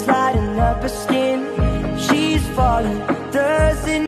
is lighting up her skin. She's falling.